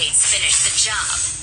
grenades finish the job.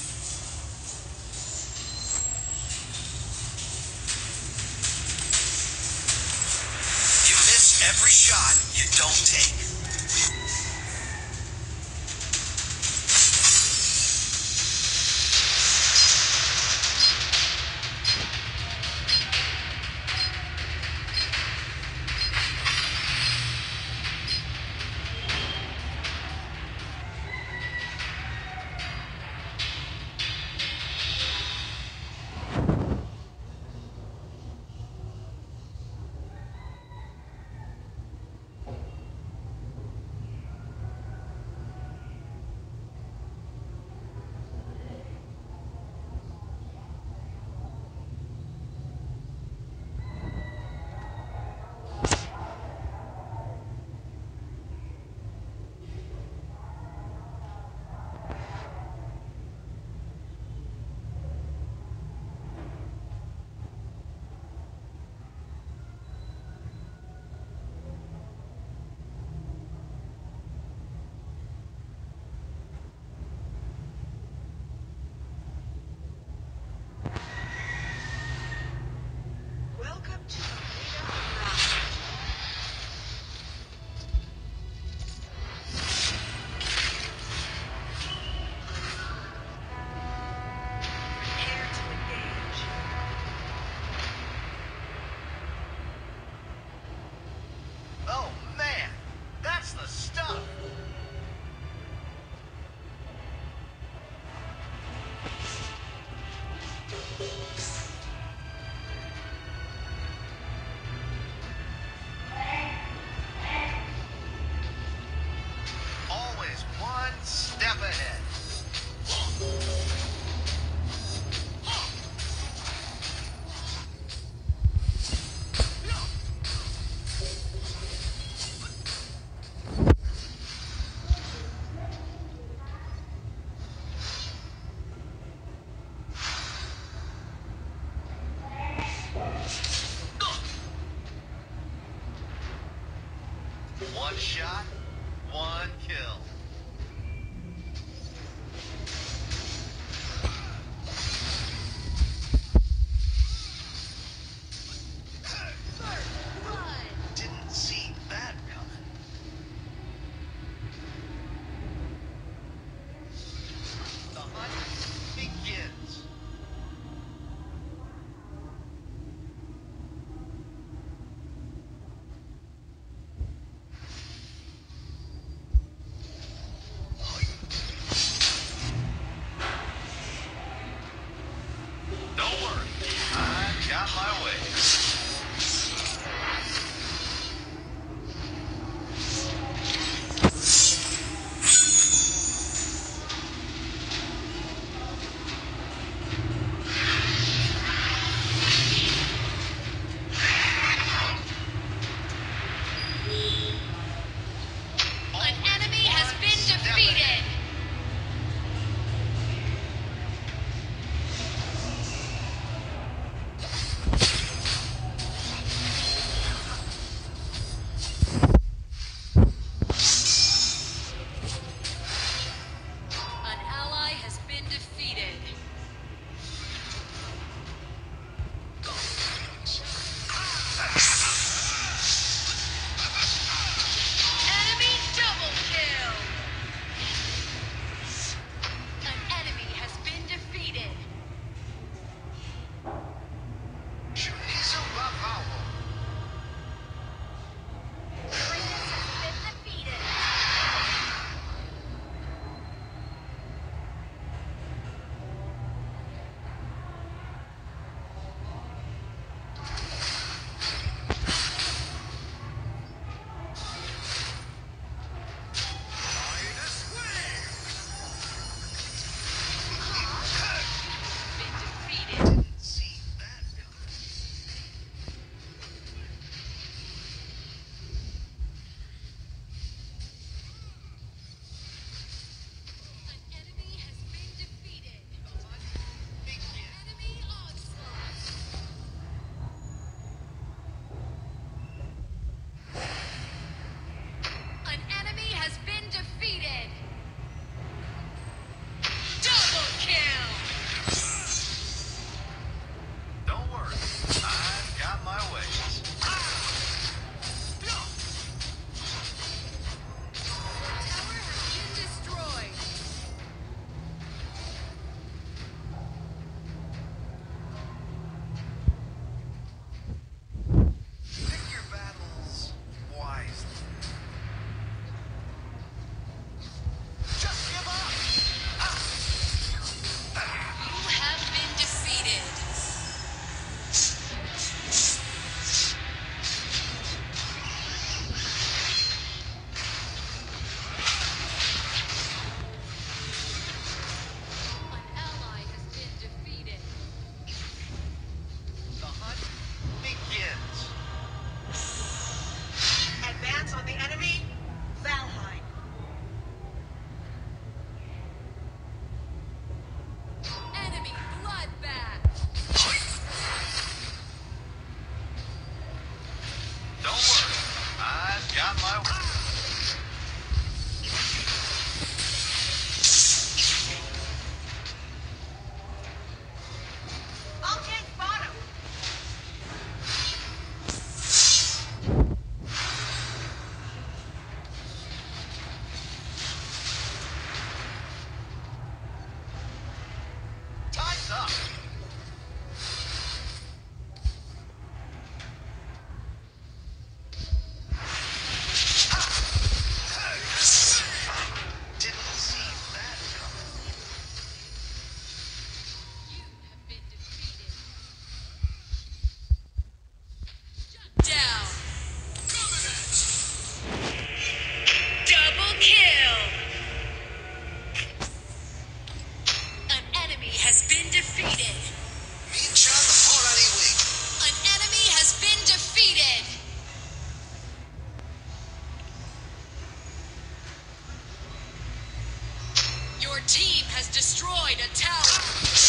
has destroyed a tower.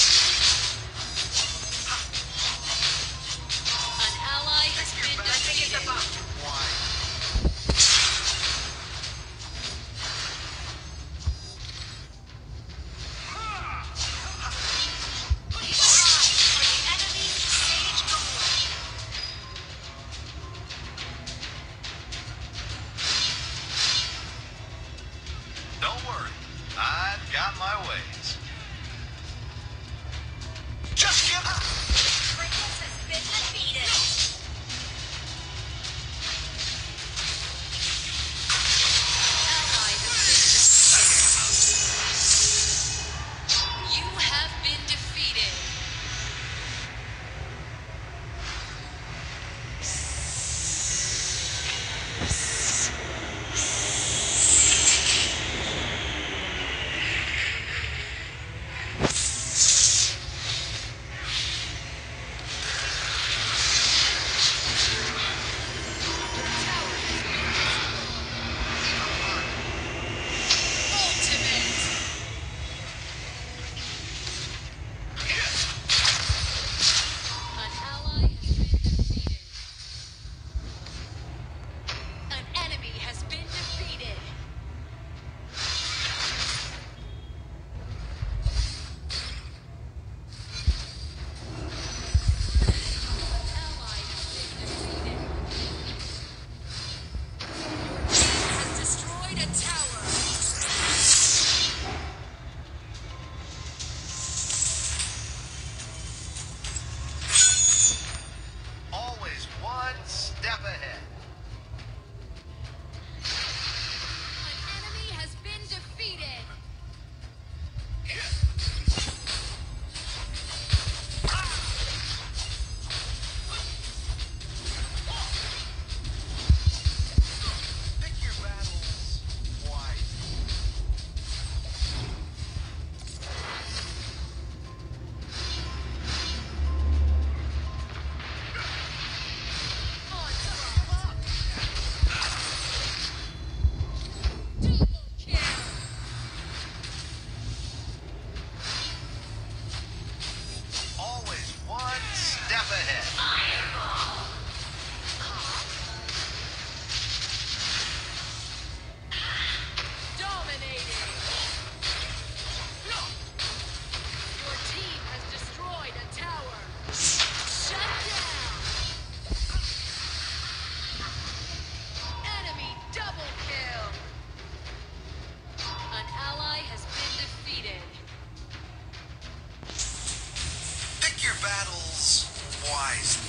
Battles wisely.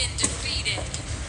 Been defeated.